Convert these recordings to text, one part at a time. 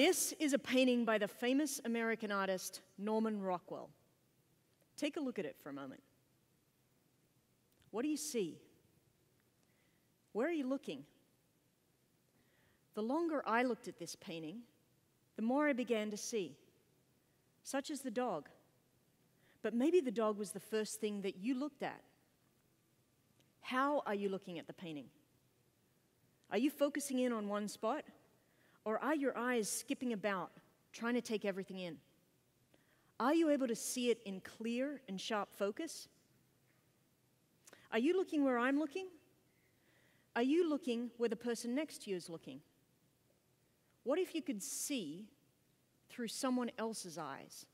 This is a painting by the famous American artist Norman Rockwell. Take a look at it for a moment. What do you see? Where are you looking? The longer I looked at this painting, the more I began to see, such as the dog. But maybe the dog was the first thing that you looked at. How are you looking at the painting? Are you focusing in on one spot? Or are your eyes skipping about, trying to take everything in? Are you able to see it in clear and sharp focus? Are you looking where I'm looking? Are you looking where the person next to you is looking? What if you could see through someone else's eyes?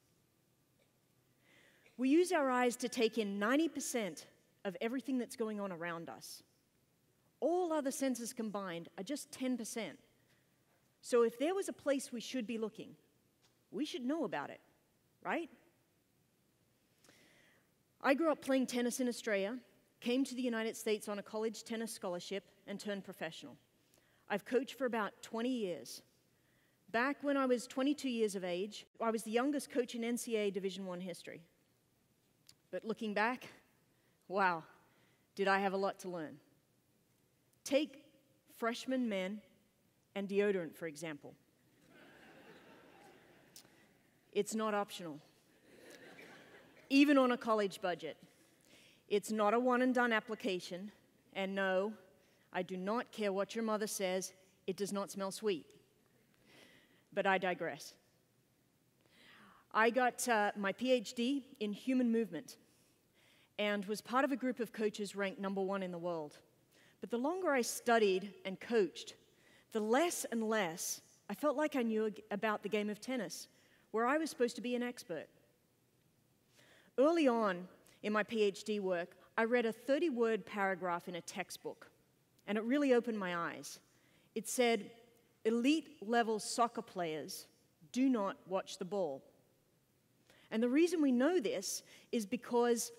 We use our eyes to take in 90% of everything that's going on around us. All other senses combined are just 10%. So if there was a place we should be looking, we should know about it, right? I grew up playing tennis in Australia, came to the United States on a college tennis scholarship, and turned professional. I've coached for about 20 years. Back when I was 22 years of age, I was the youngest coach in NCAA Division I history. But looking back, wow, did I have a lot to learn. Take freshman men and deodorant, for example. it's not optional, even on a college budget. It's not a one and done application, and no, I do not care what your mother says, it does not smell sweet. But I digress. I got uh, my PhD in human movement and was part of a group of coaches ranked number one in the world. But the longer I studied and coached, the less and less I felt like I knew about the game of tennis, where I was supposed to be an expert. Early on in my PhD work, I read a 30 word paragraph in a textbook, and it really opened my eyes. It said, Elite level soccer players do not watch the ball. And the reason we know this is because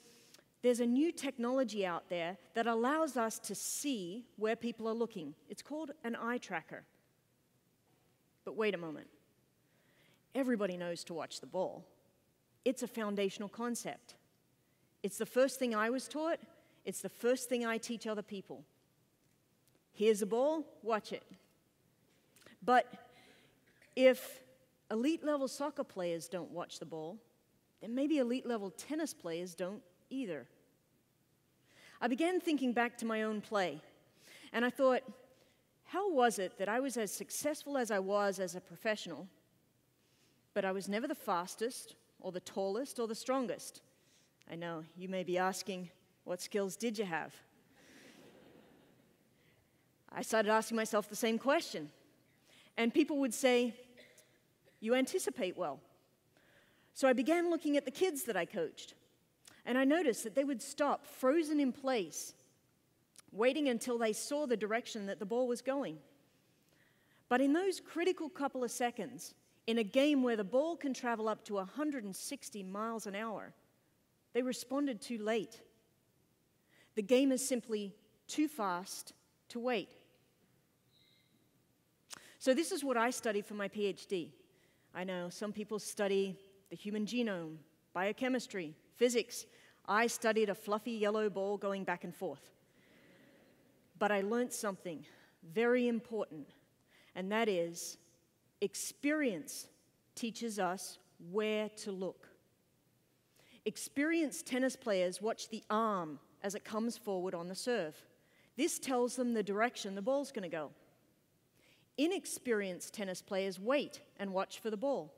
there's a new technology out there that allows us to see where people are looking. It's called an eye tracker. But wait a moment. Everybody knows to watch the ball. It's a foundational concept. It's the first thing I was taught, it's the first thing I teach other people. Here's a ball, watch it. But if elite level soccer players don't watch the ball, then maybe elite level tennis players don't either. I began thinking back to my own play, and I thought, how was it that I was as successful as I was as a professional, but I was never the fastest, or the tallest, or the strongest? I know, you may be asking, what skills did you have? I started asking myself the same question. And people would say, You anticipate well. So I began looking at the kids that I coached. And I noticed that they would stop, frozen in place, waiting until they saw the direction that the ball was going. But in those critical couple of seconds, in a game where the ball can travel up to 160 miles an hour, they responded too late. The game is simply too fast to wait. So, this is what I study for my PhD. I know some people study the human genome, biochemistry, physics. I studied a fluffy yellow ball going back and forth. But I learned something very important, and that is experience teaches us where to look. Experienced tennis players watch the arm as it comes forward on the serve. This tells them the direction the ball's going to go. Inexperienced tennis players wait and watch for the ball.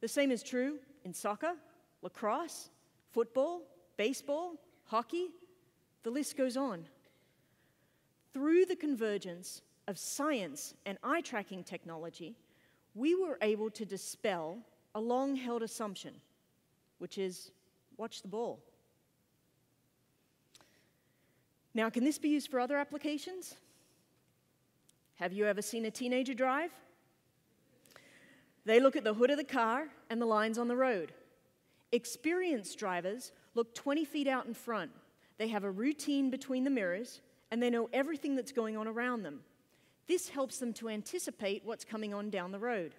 The same is true in soccer, lacrosse, football, baseball, hockey, the list goes on. Through the convergence of science and eye tracking technology, we were able to dispel a long held assumption, which is watch the ball. Now, can this be used for other applications? Have you ever seen a teenager drive? They look at the hood of the car and the lines on the road. Experienced drivers look 20 feet out in front. They have a routine between the mirrors and they know everything that's going on around them. This helps them to anticipate what's coming on down the road.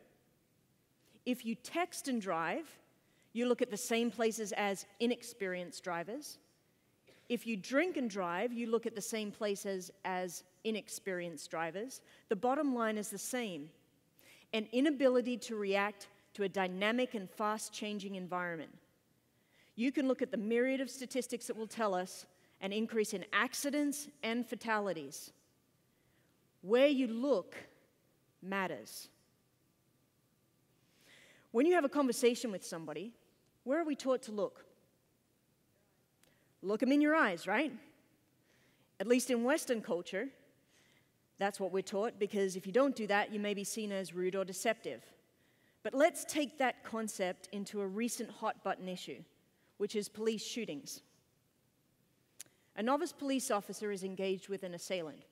If you text and drive, you look at the same places as inexperienced drivers. If you drink and drive, you look at the same places as inexperienced drivers. The bottom line is the same an inability to react to a dynamic and fast changing environment. You can look at the myriad of statistics that will tell us an increase in accidents and fatalities. Where you look matters. When you have a conversation with somebody, where are we taught to look? Look them in your eyes, right? At least in Western culture, that's what we're taught because if you don't do that, you may be seen as rude or deceptive. But let's take that concept into a recent hot button issue, which is police shootings. A novice police officer is engaged with an assailant,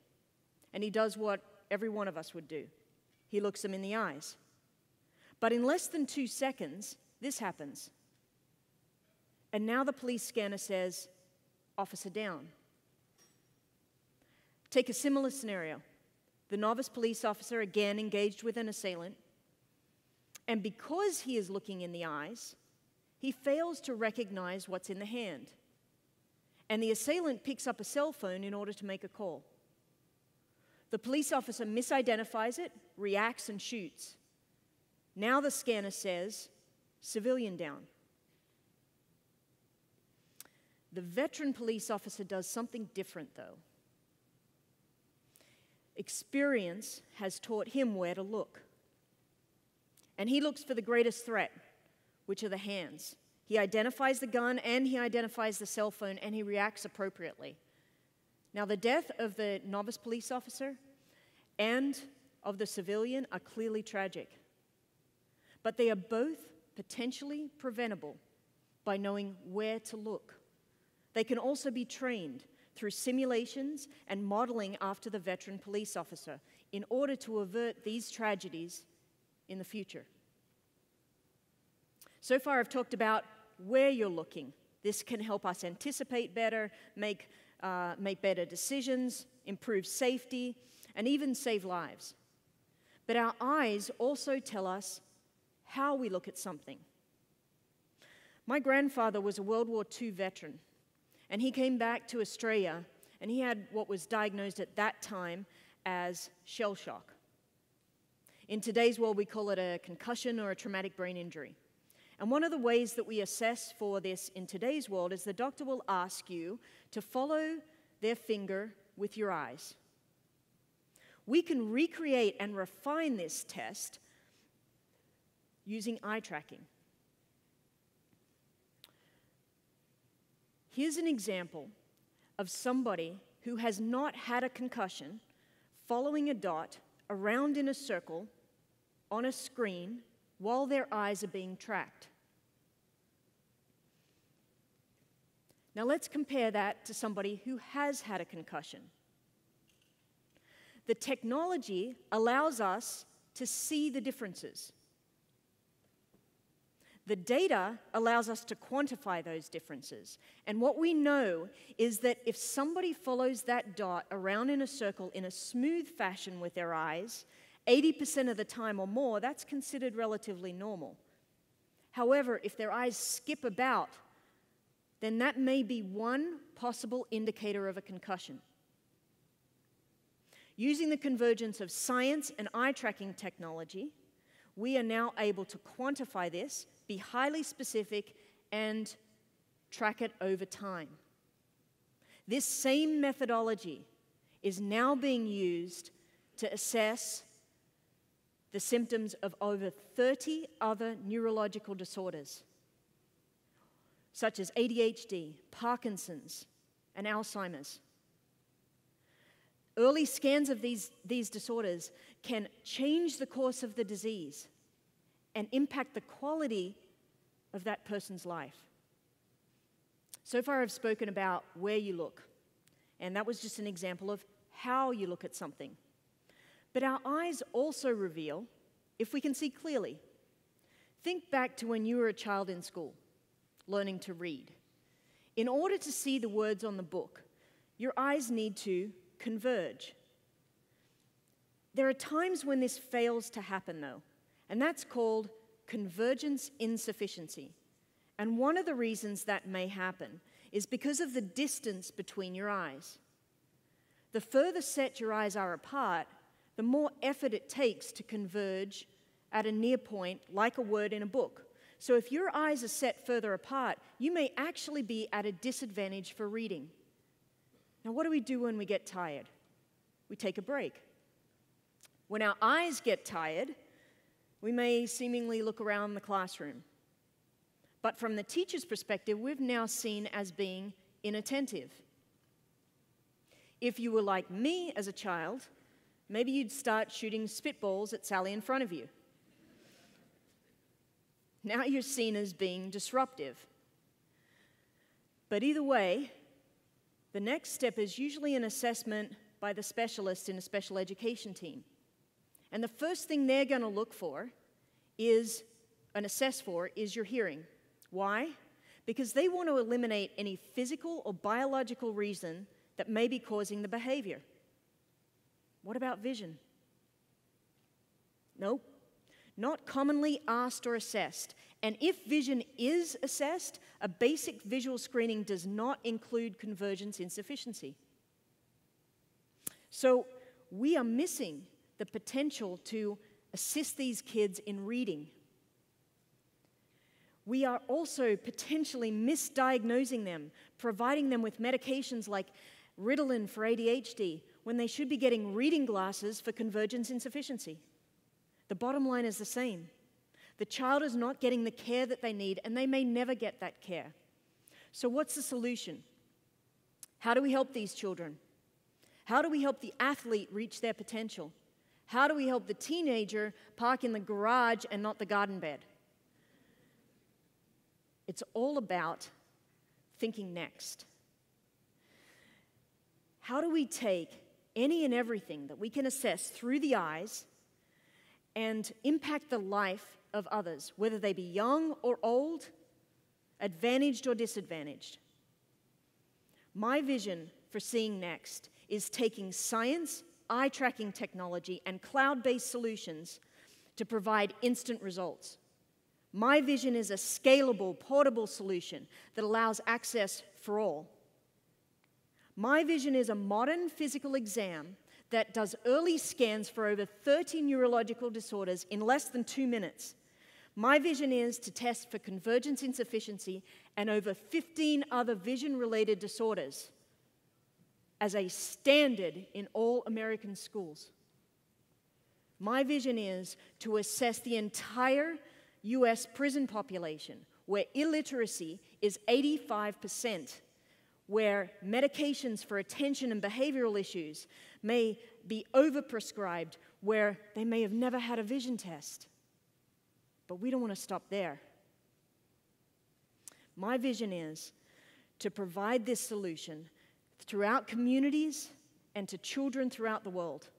and he does what every one of us would do he looks them in the eyes. But in less than two seconds, this happens. And now the police scanner says, Officer down. Take a similar scenario. The novice police officer again engaged with an assailant, and because he is looking in the eyes, he fails to recognize what's in the hand. And the assailant picks up a cell phone in order to make a call. The police officer misidentifies it, reacts, and shoots. Now the scanner says, civilian down. The veteran police officer does something different, though. Experience has taught him where to look. And he looks for the greatest threat, which are the hands. He identifies the gun and he identifies the cell phone and he reacts appropriately. Now, the death of the novice police officer and of the civilian are clearly tragic, but they are both potentially preventable by knowing where to look. They can also be trained through simulations and modeling after the veteran police officer in order to avert these tragedies in the future. So far, I've talked about where you're looking. This can help us anticipate better, make, uh, make better decisions, improve safety, and even save lives. But our eyes also tell us how we look at something. My grandfather was a World War II veteran. And he came back to Australia and he had what was diagnosed at that time as shell shock. In today's world, we call it a concussion or a traumatic brain injury. And one of the ways that we assess for this in today's world is the doctor will ask you to follow their finger with your eyes. We can recreate and refine this test using eye tracking. Here's an example of somebody who has not had a concussion following a dot around in a circle on a screen while their eyes are being tracked. Now let's compare that to somebody who has had a concussion. The technology allows us to see the differences. The data allows us to quantify those differences. And what we know is that if somebody follows that dot around in a circle in a smooth fashion with their eyes, 80% of the time or more, that's considered relatively normal. However, if their eyes skip about, then that may be one possible indicator of a concussion. Using the convergence of science and eye tracking technology, we are now able to quantify this be highly specific, and track it over time. This same methodology is now being used to assess the symptoms of over 30 other neurological disorders, such as ADHD, Parkinson's, and Alzheimer's. Early scans of these, these disorders can change the course of the disease and impact the quality of that person's life. So far, I've spoken about where you look, and that was just an example of how you look at something. But our eyes also reveal if we can see clearly. Think back to when you were a child in school, learning to read. In order to see the words on the book, your eyes need to converge. There are times when this fails to happen, though. And that's called convergence insufficiency. And one of the reasons that may happen is because of the distance between your eyes. The further set your eyes are apart, the more effort it takes to converge at a near point, like a word in a book. So if your eyes are set further apart, you may actually be at a disadvantage for reading. Now, what do we do when we get tired? We take a break. When our eyes get tired, we may seemingly look around the classroom. But from the teacher's perspective, we've now seen as being inattentive. If you were like me as a child, maybe you'd start shooting spitballs at Sally in front of you. Now you're seen as being disruptive. But either way, the next step is usually an assessment by the specialist in a special education team. And the first thing they're going to look for is, and assess for, is your hearing. Why? Because they want to eliminate any physical or biological reason that may be causing the behavior. What about vision? No, not commonly asked or assessed. And if vision is assessed, a basic visual screening does not include convergence insufficiency. So we are missing the potential to assist these kids in reading. We are also potentially misdiagnosing them, providing them with medications like Ritalin for ADHD when they should be getting reading glasses for convergence insufficiency. The bottom line is the same. The child is not getting the care that they need, and they may never get that care. So, what's the solution? How do we help these children? How do we help the athlete reach their potential? How do we help the teenager park in the garage and not the garden bed? It's all about thinking next. How do we take any and everything that we can assess through the eyes and impact the life of others, whether they be young or old, advantaged or disadvantaged? My vision for Seeing Next is taking science eye tracking technology, and cloud based solutions to provide instant results. My vision is a scalable, portable solution that allows access for all. My vision is a modern physical exam that does early scans for over 30 neurological disorders in less than two minutes. My vision is to test for convergence insufficiency and over 15 other vision related disorders as a standard in all American schools. My vision is to assess the entire US prison population where illiteracy is 85%, where medications for attention and behavioral issues may be overprescribed, where they may have never had a vision test. But we don't want to stop there. My vision is to provide this solution throughout communities and to children throughout the world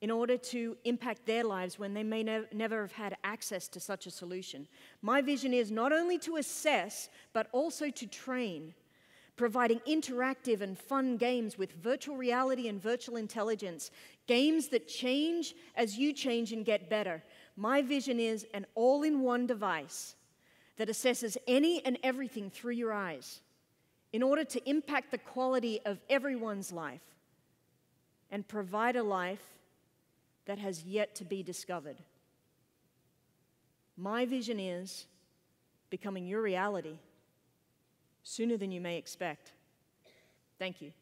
in order to impact their lives when they may ne- never have had access to such a solution. My vision is not only to assess, but also to train, providing interactive and fun games with virtual reality and virtual intelligence, games that change as you change and get better. My vision is an all in one device that assesses any and everything through your eyes in order to impact the quality of everyone's life and provide a life that has yet to be discovered. My vision is becoming your reality sooner than you may expect. Thank you.